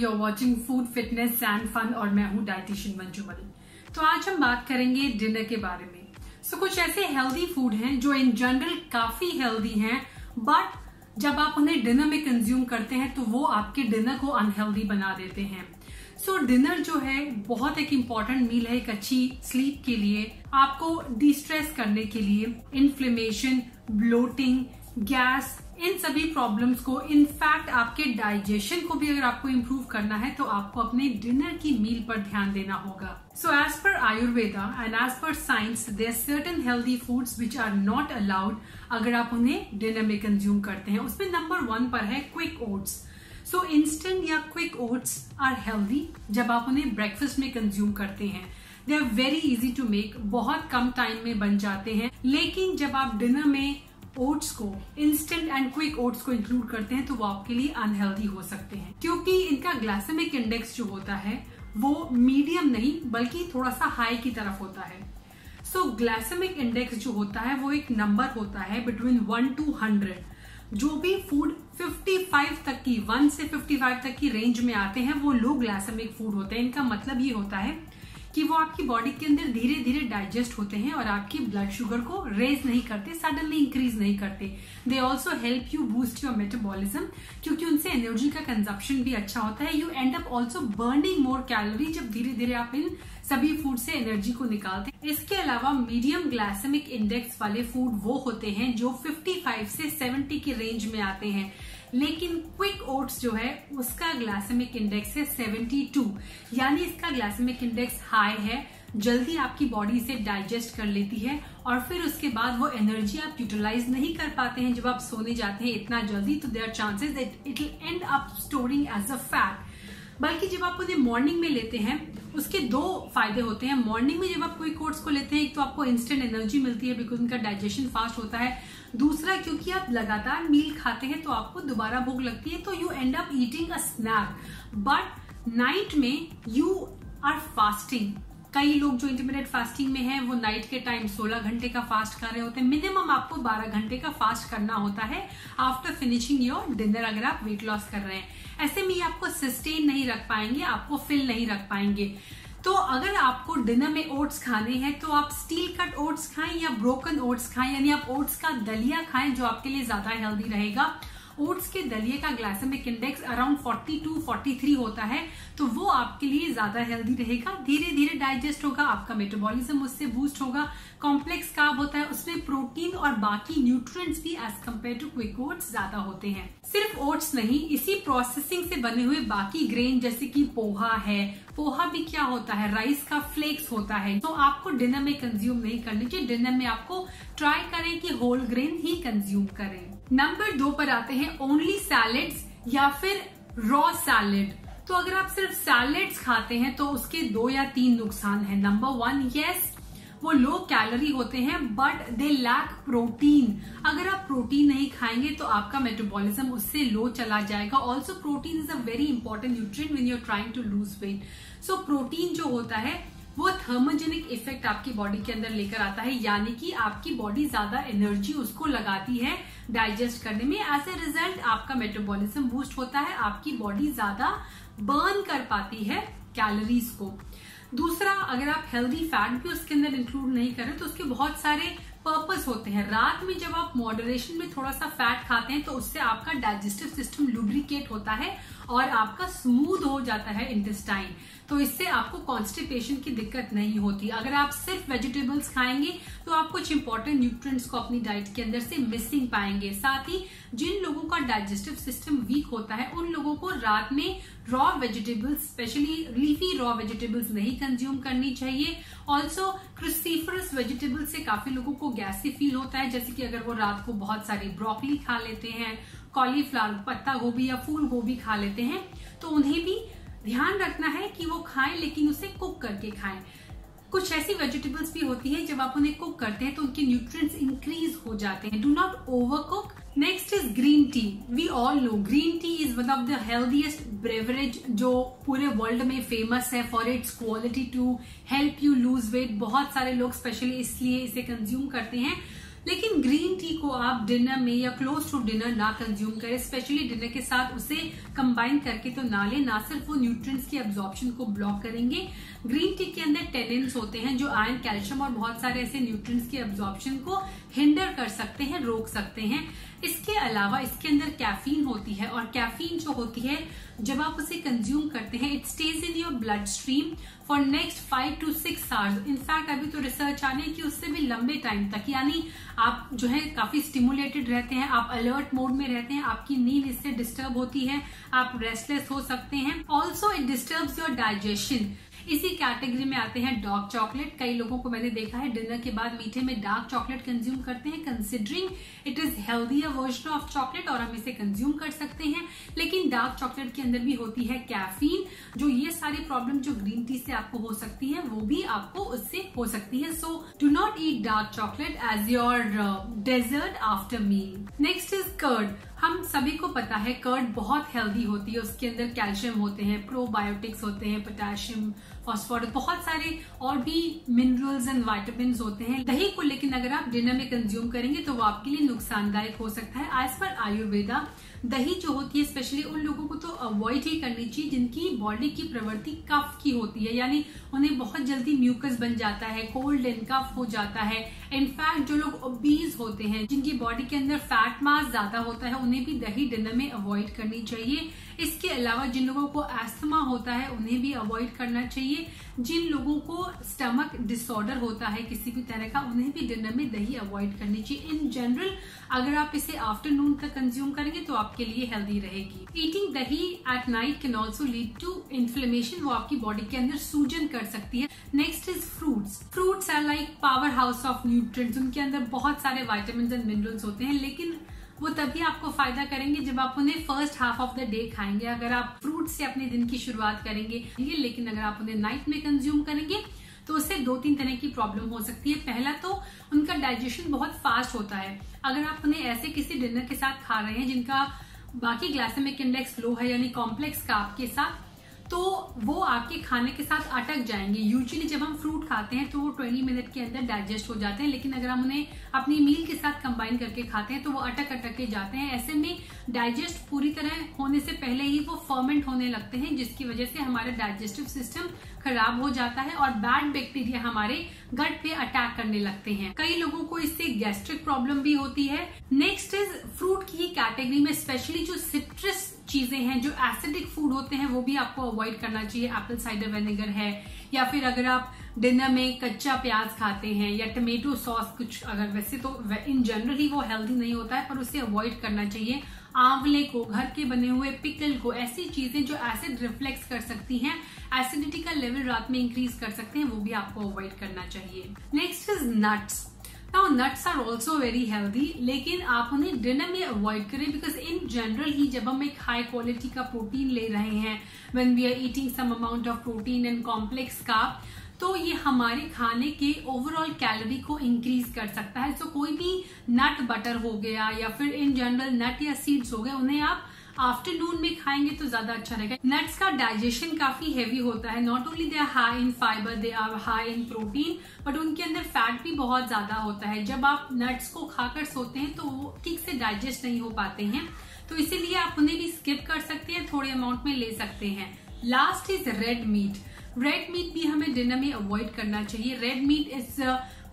you're watching Food Fitness and Fun और मैं हूँ डाइटिशियन मंजूमल तो आज हम बात करेंगे डिनर के बारे में। सो so, कुछ ऐसे हेल्दी फ़ूड हैं जो इन जनरल काफ़ी हेल्दी हैं बट जब आप उन्हें डिनर में कंज्यूम करते हैं तो वो आपके डिनर को अनहेल्दी बना देते हैं। सो so, डिनर जो है बहुत एक इंपॉर्टेंट मील है एक अच्छी स्लीप के लिए। आपको डिस्ट्रेस करने के लिए इन्फ्लेमेशन ब्लोटिंग गैस, इन सभी प्रॉब्लम्स को इनफैक्ट आपके डाइजेशन को भी अगर आपको इम्प्रूव करना है तो आपको अपने डिनर की मील पर ध्यान देना होगा। So as per Ayurveda and as per science there certain healthy foods which are not allowed अगर आप उन्हें डिनर में कंज्यूम करते हैं। उसमें नंबर वन पर है क्विक ओट्स सो इंस्टेंट या क्विक ओट्स आर हेल्दी जब आप उन्हें ब्रेकफास्ट में कंज्यूम करते हैं। They are very easy to make बहुत कम टाइम में बन जाते हैं। लेकिन जब आप डिनर में ओट्स को इंस्टेंट एंड क्विक ओट्स को इंक्लूड करते हैं तो वो आपके लिए अनहेल्दी हो सकते हैं। क्योंकि इनका ग्लाइसेमिक इंडेक्स जो होता है, वो मीडियम नहीं, बल्कि थोड़ा सा हाई की तरफ़ होता है। सो ग्लाइसेमिक इंडेक्स जो होता है, वो एक नंबर होता है बिटवीन वन टू हंड्रेड जो भी फ़ूड 55 तक की 1 से 55 तक की रेंज में आते हैं, वो लो ग्लाइसेमिक फ़ूड होते हैं। इनका मतलब ये होता है कि वो आपकी बॉडी के अंदर धीरे धीरे डाइजेस्ट होते हैं और आपकी ब्लड शुगर को रेज नहीं करते सडनली इंक्रीज नहीं करते। They also help you boost your metabolism क्योंकि उनसे एनर्जी का कंजप्शन भी अच्छा होता है। You end up also burning more calorie जब धीरे धीरे आप इन सभी फ़ूड से एनर्जी को निकालते हैं। इसके अलावा मीडियम ग्लासेमिक इंडेक्स वाले फ़ूड वो होते हैं जो 55 से 70 की रेंज में आते हैं। लेकिन क्विक ओट्स जो है, उसका ग्लासेमिक इंडेक्स है 72 यानी इसका ग्लासेमिक इंडेक्स हाई है, जल्दी आपकी बॉडी से डाइजेस्ट कर लेती है और फिर उसके बाद वो एनर्जी आप यूटिलाइज नहीं कर पाते हैं। जब आप सोने जाते हैं इतना जल्दी तो there chances it it end up storing as a fat बल्कि जब आप उन्हें मॉर्निंग में लेते हैं, उसके दो फ़ायदे होते हैं। मॉर्निंग में जब आप कोई कोर्स को लेते हैं, एक तो आपको इंस्टेंट एनर्जी मिलती है बिकॉज़ उनका डाइजेशन फास्ट होता है। दूसरा, क्योंकि आप लगातार मील खाते हैं तो आपको दोबारा भूख लगती है तो you end up eating a snack but night में यू आर फास्टिंग कई लोग जो इंटरमीडिएट फास्टिंग में हैं, वो नाइट के टाइम 16 घंटे का फास्ट कर रहे होते हैं। मिनिमम आपको 12 घंटे का फास्ट करना होता है आफ्टर फिनिशिंग योर डिनर अगर आप वेट लॉस कर रहे हैं। ऐसे में ये आपको सस्टेन नहीं रख पाएँगे, आपको फिल नहीं रख पाएँगे। तो अगर आपको डिनर में ओट्स खाने हैं तो आप स्टील कट ओट्स खाएँ या ब्रोकन ओट्स खाएँ, यानी आप ओट्स का दलिया खाएँ जो आपके लिए ज़्यादा हेल्दी रहेगा। ओट्स के दलिए का ग्लाइसेमिक इंडेक्स अराउंड 42 43 होता है तो वो आपके लिए ज़्यादा हेल्दी रहेगा। धीरे धीरे डाइजेस्ट होगा, आपका मेटाबॉलिज्म उससे बूस्ट होगा। कॉम्प्लेक्स कार्ब होता है, उसमें प्रोटीन और बाकी न्यूट्रिएंट्स भी as compare to quick oats ज़्यादा होते हैं। सिर्फ़ ओट्स नहीं, इसी प्रोसेसिंग से बने हुए बाकी ग्रेन जैसे कि पोहा है। पोहा भी क्या होता है? राइस का फ्लेक्स होता है। तो आपको डिनर में कंज्यूम नहीं करनी चाहिए। डिनर में आपको ट्राई करें कि होल ग्रेन ही कंज्यूम करें। नंबर दो पर आते हैं ओनली सैलेड्स या फिर रॉ सैलेड तो अगर आप सिर्फ़ सैलेड्स खाते हैं तो उसके दो या तीन नुकसान है। नंबर वन यस वो लो कैलोरी होते हैं बट दे लैक प्रोटीन अगर आप प्रोटीन नहीं खाएँगे तो आपका मेटाबॉलिज्म उससे लो चला जाएगा। Also protein is a very important nutrient when you are trying to lose weight so protein जो होता है वो थर्मोजेनिक इफ़ेक्ट आपकी बॉडी के अंदर लेकर आता है, यानी कि आपकी बॉडी ज़्यादा एनर्जी उसको लगाती है डाइजेस्ट करने में। एज ए रिज़ल्ट आपका मेटाबॉलिज्म बूस्ट होता है, आपकी बॉडी ज़्यादा बर्न कर पाती है कैलोरीज को। दूसरा, अगर आप हेल्दी फैट भी उसके अंदर इंक्लूड नहीं करें तो उसके बहुत सारे पर्पस होते हैं। रात में जब आप मॉडरेशन में थोड़ा सा फैट खाते हैं तो उससे आपका डाइजेस्टिव सिस्टम लुब्रिकेट होता है और आपका स्मूथ हो जाता है इंटेस्टाइन तो इससे आपको कॉन्स्टिपेशन की दिक्कत नहीं होती। अगर आप सिर्फ़ वेजिटेबल्स खाएँगे तो आप कुछ इंपॉर्टेंट न्यूट्रिएंट्स को अपनी डाइट के अंदर से मिसिंग पाएँगे। साथ ही, जिन लोगों का डाइजेस्टिव सिस्टम वीक होता है, उन लोगों को रात में raw vegetables specially leafy raw vegetables नहीं कंज्यूम करनी चाहिए। ऑल्सो क्रिस्टीफरस वेजिटेबल्स से काफ़ी लोगों को गैसी फील होता है, जैसे कि अगर वो रात को बहुत सारी ब्रोकली खा लेते हैं कॉलीफ्लावर पत्ता गोभी या फूल गोभी खा लेते हैं तो उन्हें भी ध्यान रखना है कि वो खाएँ, लेकिन उसे कुक करके खाएँ। कुछ ऐसी वेजिटेबल्स भी होती है, जब आप उन्हें कुक करते हैं तो उनके न्यूट्रिएंट्स इंक्रीज हो जाते हैं। Do not over cook next is green tea we all know green tea is one of the healthiest beverage जो पूरे वर्ल्ड में फ़ेमस है for its quality to help you lose weight बहुत सारे लोग स्पेशली इसलिए इसे कंज्यूम करते हैं। लेकिन ग्रीन टी को आप डिनर में या क्लोज टू डिनर ना कंज्यूम करें स्पेशली डिनर के साथ उसे कंबाइन करके तो ना ले, ना सिर्फ़ वो न्यूट्रिएंट्स की एब्जॉर्प्शन को ब्लॉक करेंगे। ग्रीन टी के अंदर टेनिन्स होते हैं जो आयरन कैल्शियम और बहुत सारे ऐसे न्यूट्रिएंट्स की एब्जॉर्प्शन को हिंडर कर सकते हैं, रोक सकते हैं। इसके अलावा इसके अंदर कैफीन होती है और कैफीन जो होती है, जब आप उसे कंज्यूम करते हैं it stays in your blood stream for next five to six hours in fact अभी तो रिसर्च आने की उससे भी लंबे टाइम तक। यानी आप जो है काफ़ी स्टिमुलेटेड रहते हैं, आप अलर्ट मोड में रहते हैं, आपकी नींद इससे डिस्टर्ब होती है, आप रेस्टलेस हो सकते हैं। Also it disturb your digestion इसी कैटेगरी में आते हैं डार्क चॉकलेट कई लोगों को मैंने देखा है डिनर के बाद मीठे में डार्क चॉकलेट कंज्यूम करते हैं considering it is healthy version of chocolate और हम इसे कंज्यूम कर सकते हैं। लेकिन डार्क चॉकलेट के अंदर भी होती है कैफीन जो ये सारी प्रॉब्लम जो ग्रीन टी से आपको हो सकती है, वो भी आपको उससे हो सकती है। So do not eat dark chocolate as your dessert after meal next is curd हम सभी को पता है कर्ड बहुत हेल्दी होती है, उसके अंदर कैल्शियम होते हैं प्रोबायोटिक्स होते हैं पोटेशियम फॉस्फोरस। बहुत सारे और भी मिनरल्स एंड वाइटामिन होते हैं दही को, लेकिन अगर आप डिनर में कंज्यूम करेंगे तो वो आपके लिए नुकसानदायक हो सकता है। एज पर आयुर्वेदा दही जो होती है स्पेशली उन लोगों को तो अवॉइड ही करनी चाहिए जिनकी बॉडी की प्रवृत्ति कफ की होती है, यानी उन्हें बहुत जल्दी म्यूकस बन जाता है कोल्ड एंड कफ हो जाता है। इनफैक्ट जो लोग ओबीज होते हैं, जिनकी बॉडी के अंदर फैट मास ज़्यादा होता है, उन्हें भी दही डिनर में अवॉइड करनी चाहिए। इसके अलावा जिन लोगों को एस्थमा होता है, उन्हें भी अवॉइड करना चाहिए। जिन लोगों को स्टमक डिसऑर्डर होता है किसी भी तरह का, उन्हें भी डिनर में दही अवॉइड करनी चाहिए। इन जनरल अगर आप इसे आफ्टरनून तक कंज्यूम करेंगे तो आपके लिए हेल्दी रहेगी। Eating dahi at night can also lead to inflammation वो आपकी बॉडी के अंदर सूजन कर सकती है। Next is fruits fruits are like power house of nutrients उनके अंदर बहुत सारे वाइटामिन एंड मिनरल्स होते हैं, लेकिन वो तभी आपको फ़ायदा करेंगे जब आप उन्हें first half of the day खाएँगे। अगर आप फ्रूट से अपने दिन की शुरुआत करेंगे, लेकिन अगर आप उन्हें नाइट में कंज्यूम करेंगे तो उससे दो तीन तरह की प्रॉब्लम हो सकती है। पहला तो उनका डाइजेशन बहुत फास्ट होता है। अगर आप उन्हें ऐसे किसी डिनर के साथ खा रहे हैं जिनका बाकी ग्लासेमिक इंडेक्स लो है, यानी कॉम्प्लेक्स का आपके साथ तो वो आपके खाने के साथ अटक जाएँगे। यूजुअली जब हम फ्रूट खाते हैं तो वो 20 मिनट के अंदर डाइजेस्ट हो जाते हैं, लेकिन अगर हम उन्हें अपनी मील के साथ कंबाइन करके खाते हैं तो वो अटक अटक के जाते हैं। ऐसे में डाइजेस्ट पूरी तरह होने से पहले ही वो फर्मेंट होने लगते हैं, जिसकी वजह से हमारा डाइजेस्टिव सिस्टम खराब हो जाता है और बैड बैक्टीरिया हमारे गट पे अटैक करने लगते हैं। कई लोगों को इससे गैस्ट्रिक प्रॉब्लम भी होती है। नेक्स्ट इज़ फ्रूट की कैटेगरी में स्पेशली जो सिट्रस चीज़ें हैं, जो एसिडिक फ़ूड होते हैं, वो भी आपको अवॉइड करना चाहिए। एप्पल साइडर वेनेगर है, या फिर अगर आप डिनर में कच्चा प्याज खाते हैं, या टमेटो सॉस कुछ अगर, वैसे तो इन जनरल ही वो हेल्दी नहीं होता है, पर उसे अवॉइड करना चाहिए। आंवले को, घर के बने हुए पिकल को, ऐसी चीज़ें जो एसिड रिफ्लेक्स कर सकती हैं एसिडिटी का लेवल रात में इंक्रीज कर सकते हैं, वो भी आपको अवॉइड करना चाहिए। Next is nuts now nuts are also very healthy लेकिन आप उन्हें डिनर में अवॉइड करें बिकॉज़ इन जनरल ही जब हम एक हाई क्वालिटी का प्रोटीन ले रहे हैं when we are eating some amount of protein and complex का तो ये हमारे खाने के ओवरऑल कैलोरी को इंक्रीज कर सकता है। सो so, कोई भी नट बटर हो गया या फिर इन जनरल नट या सीड्स हो गए उन्हें आप आफ्टरनून में खाएँगे तो ज़्यादा अच्छा रहेगा। नट्स का डाइजेशन काफ़ी हैवी होता है। Not only they are high in fibre they are high in protein but उनके अंदर फैट भी बहुत ज़्यादा होता है। जब आप नट्स को खाकर सोते हैं तो वो ठीक से डाइजेस्ट नहीं हो पाते हैं। तो इसीलिए आप उन्हें भी स्किप कर सकते हैं, थोड़े अमाउंट में ले सकते हैं। Last is red meat red meat भी हमें डिनर में अवॉइड करना चाहिए। Red meat is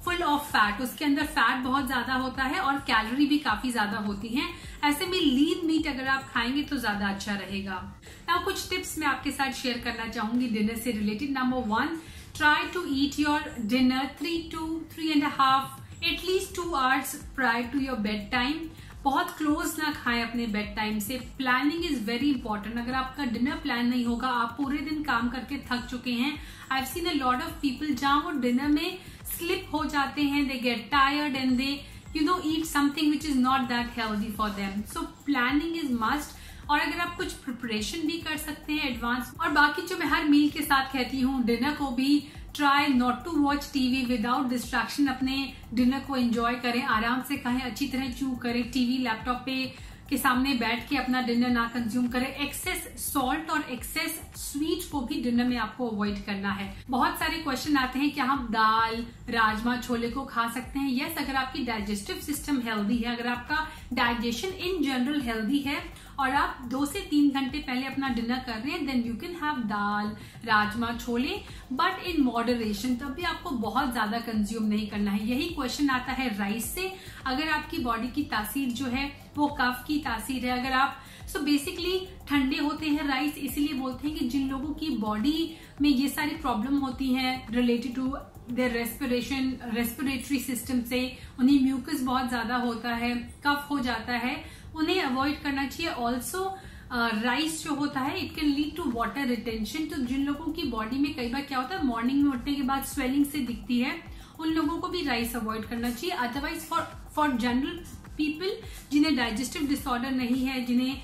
full of fat, उसके अंदर फैट बहुत ज़्यादा होता है और कैलोरी भी काफ़ी ज़्यादा होती है। ऐसे में लीन मीट अगर आप खाएँगे तो ज़्यादा अच्छा रहेगा। ना कुछ टिप्स मैं आपके साथ शेयर करना चाहूँगी डिनर से related. Number one try to eat your dinner three to three and half at least two hours prior to your bed time बहुत क्लोज ना खाएँ अपने बेड टाइम से। प्लानिंग इज़ वेरी इंपॉर्टेंट अगर आपका डिनर प्लान नहीं होगा, आप पूरे दिन काम करके थक चुके हैं। I seen a lot of people जहाँ वो डिनर में स्लिप हो जाते हैं they get tired and they you know eat something which is not that healthy for them so planning is must और अगर आप कुछ प्रिपरेशन भी कर सकते हैं एडवांस और बाकी जो मैं हर मील के साथ कहती हूँ डिनर को भी try not to watch TV without distraction अपने डिनर को एंजॉय करें, आराम से कहें अच्छी तरह चू करें टीवी लैपटॉप पे के सामने बैठ के अपना डिनर ना कंज्यूम करें। एक्सेस सॉल्ट और एक्सेस स्वीट को भी डिनर में आपको अवॉइड करना है। बहुत सारे क्वेश्चन आते हैं कि हम दाल, राजमा, छोले को खा सकते हैं? यस अगर आपकी डाइजेस्टिव सिस्टम हेल्दी है, अगर आपका डाइजेशन इन जनरल हेल्दी है और आप दो से तीन घंटे पहले अपना डिनर कर रहे हैं then you can have dal rajma chole but in moderation तब भी आपको बहुत ज़्यादा कंज्यूम नहीं करना है। यही क्वेश्चन आता है राइस से। अगर आपकी बॉडी की तासीर जो है, वो कफ की तासीर है, अगर आप सो बेसिकली ठंडे होते हैं राइस इसीलिए बोलते हैं कि जिन लोगों की बॉडी में ये सारी प्रॉब्लम होती है related to there respiration respiratory system से, उन्हें म्यूकस बहुत ज़्यादा होता है, कफ हो जाता है उन्हें अवॉइड करना चाहिए. ऑल्सो राइस uh, जो होता है it can lead to water retention तो जिन लोगों की बॉडी में कई बार क्या होता है मॉर्निंग में उठने के बाद स्वेलिंग से दिखती है उन लोगों को भी राइस अवॉइड करना चाहिए. Otherwise for for general people जिन्हें डाइजेस्टिव डिसऑर्डर नहीं है जिन्हें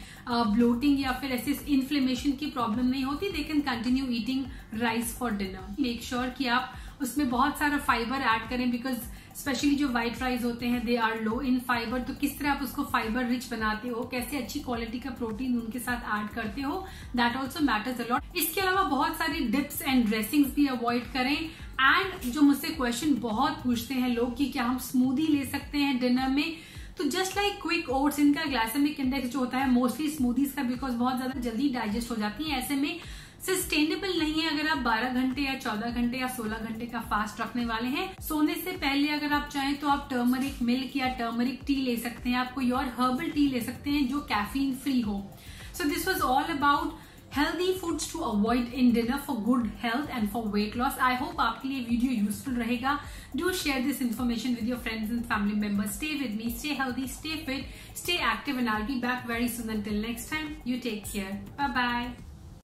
ब्लोटिंग uh, या फिर ऐसे इन्फ्लेमेशन की प्रॉब्लम नहीं होती they can continue eating rice for dinner make sure कि आप उसमें बहुत सारा फाइबर ऐड करें बिकॉज़ स्पेशली जो व्हाइट राइस होते हैं they are low in fibre तो किस तरह आप उसको फाइबर रिच बनाते हो? कैसे अच्छी क्वालिटी का प्रोटीन उनके साथ ऐड करते हो? दैट ऑल्सो मैटर्स अलॉट इसके अलावा बहुत सारी डिप्स एंड ड्रेसिंग्स भी अवॉइड करें. एंड जो मुझसे क्वेश्चन बहुत पूछते हैं लोग कि क्या हम स्मूदी ले सकते हैं डिनर में? तो जस्ट लाइक क्विक ओट्स इनका ग्लाइसेमिक इंडेक्स जो होता है मोस्टली स्मूदीज का बिकॉज़ बहुत ज़्यादा जल्दी डाइजेस्ट हो जाती है ऐसे में। सस्टेनेबल नहीं है अगर आप 12 घंटे या 14 घंटे या 16 घंटे का फास्ट रखने वाले हैं। सोने से पहले अगर आप चाहें तो आप टर्मरिक मिल्क या टर्मरिक टी ले सकते हैं। आप कोई और हर्बल टी ले सकते हैं जो कैफीन फ्री हो। So this was all about healthy foods to avoid in dinner for good health and for weight loss I hope आपके लिए वीडियो यूजफुल रहेगा। Do share this information with your friends and family members stay with me stay healthy stay fit stay active and I be back very soon until next time, you take care. Bye bye